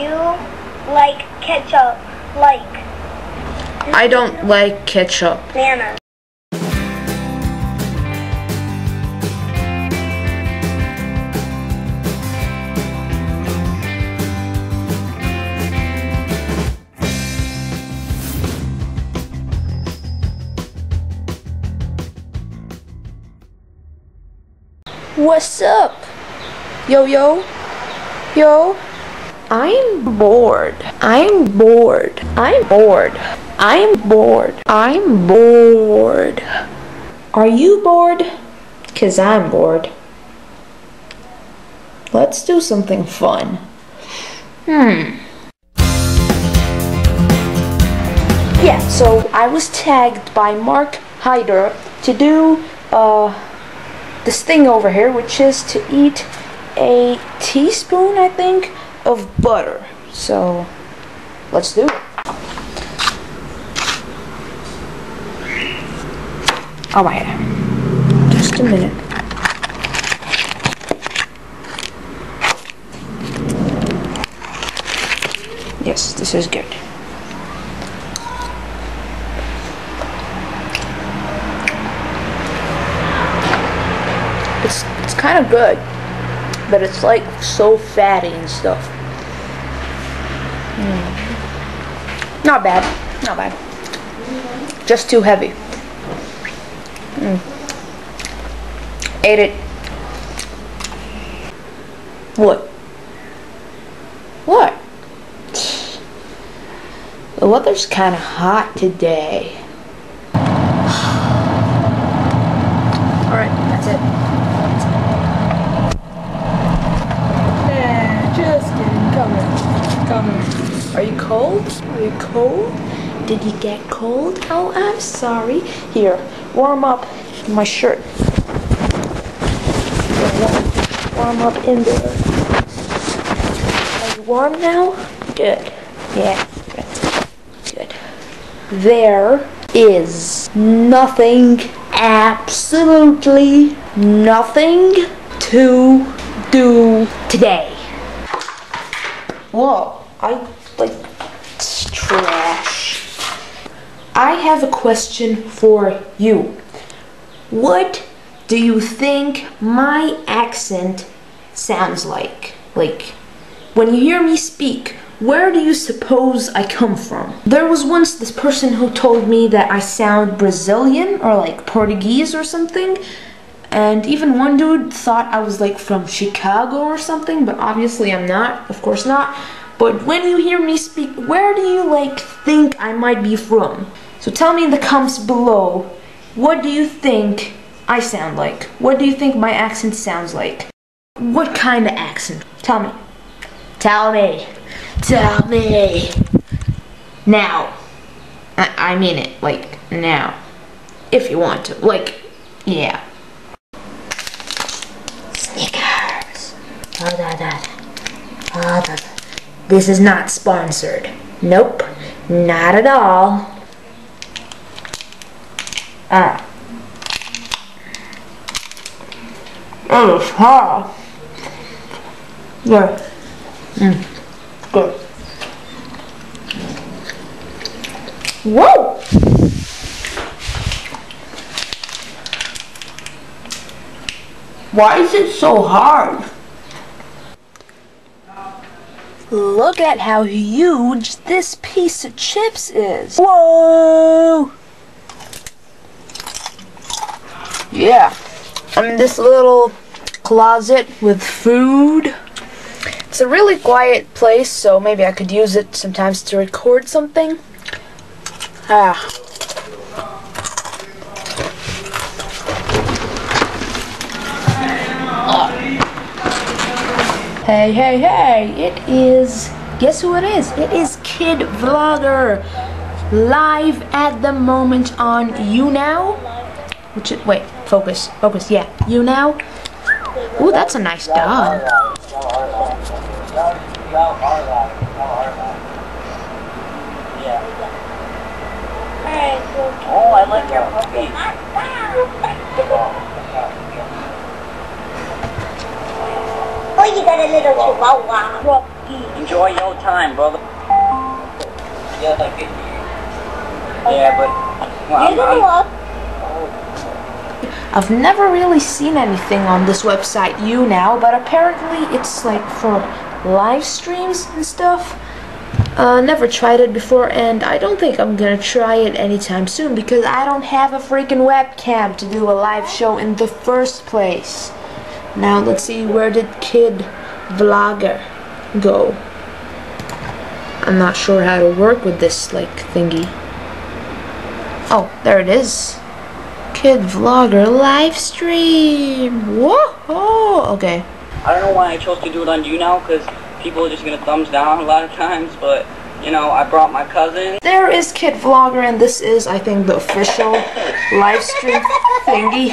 You like ketchup, like I don't like ketchup. Nana. What's up? Yo, yo, yo. I'm bored. I'm bored. I'm bored. I'm bored. I'm bored. Are you bored? Cause I'm bored. Let's do something fun. Hmm. Yeah, so I was tagged by Mark Hyder to do uh this thing over here, which is to eat a teaspoon, I think, of butter. So, let's do it. Oh my god. Just a minute. Yes, this is good. It's it's kind of good, but it's like so fatty and stuff. Mm. Not bad, not bad. Just too heavy. Mm. Ate it. What? What? The weather's kind of hot today. Alright, that's it. Yeah, just kidding. Come here. Are you cold? Are you cold? Did you get cold? Oh, I'm sorry. Here, warm up my shirt. Warm, up in there. Are you warm now? Good. Yeah, good. Good. There is nothing, absolutely nothing to do today. Whoa, I like trash. I have a question for you. What do you think my accent sounds like? Like, when you hear me speak, where do you suppose I come from? There was once this person who told me that I sound Brazilian or like Portuguese or something. And even one dude thought I was like from Chicago or something, but obviously I'm not, of course not. But when you hear me speak, where do you like think I might be from? So tell me in the comments below, what do you think I sound like? What do you think my accent sounds like? What kind of accent? Tell me. Tell me. Tell me. Now. I, I mean it, like, now. If you want to. Like, yeah. Snickers. Oh, da, da. Oh, da, da. This is not sponsored. Nope. Not at all. Ah. Oh, it's hot. Yeah. Mm. Good. Whoa! Why is it so hard? Look at how huge this piece of chips is. Whoa! Yeah. I'm in this little closet with food. It's a really quiet place, so maybe I could use it sometimes to record something. Ah. Hey, hey, hey, it is, guess who it is? It is Kid Vlogger, live at the moment on YouNow. Which is, wait, focus, focus, yeah, YouNow. Ooh, that's a nice dog. Oh, I like your puppy. Oh, you got a little chihuahua. Rocky Enjoy your time, brother. Yeah, like it. Yeah, but well, You I'm, can I'm, look. I've never really seen anything on this website, YouNow, but apparently it's like for live streams and stuff. Uh, never tried it before, and I don't think I'm gonna try it anytime soon because I don't have a freaking webcam to do a live show in the first place. Now let's see, where did Kid Vlogger go? I'm not sure how to work with this like thingy. Oh, there it is. Kid Vlogger live stream. Whoa! Okay. I don't know why I chose to do it on YouNow, because people are just gonna thumbs down a lot of times. But you know, I brought my cousin. There is Kid Vlogger, and this is, I think, the official live stream thingy.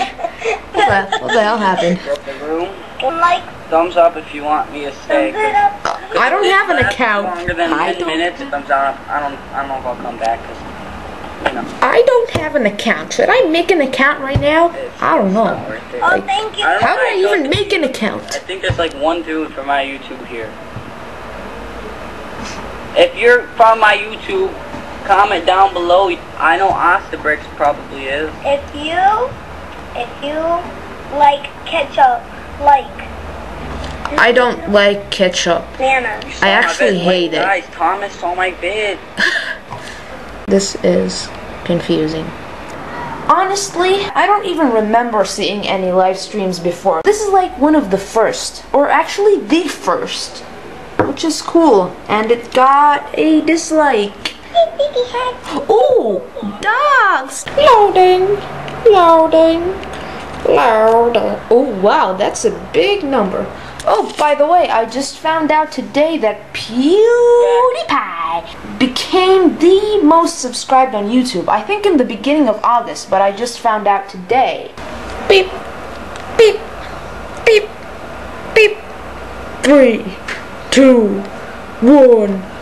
What the, what the hell happened? Broke the room. Like, Thumbs up if you want me to stay. thumbs it 'cause- up. I don't have an account. Longer than I 10 don't- minutes. Thumbs down. I don't. I don't know if I'll come back. 'cause, you know. I don't have an account. Should I make an account right now? it's- I don't know. not worth it. Oh, thank you. How do I know, even make an account? I think there's like one dude for my YouTube here. If you're from my YouTube, comment down below. I know Ostabrix probably is. If you, if you like ketchup, like I don't like ketchup. bananas. You saw I actually vid. Wait, hate it. Guys, Thomas saw my vid. This is confusing. Honestly, I don't even remember seeing any live streams before. This is like one of the first, or actually the first, which is cool. And it got a dislike. Ooh, dogs! Loading, loading, loading. Oh wow, that's a big number. Oh, by the way, I just found out today that PewDiePie became the most subscribed on YouTube. I think in the beginning of August, but I just found out today. Beep, beep, beep, beep. Three, two, one.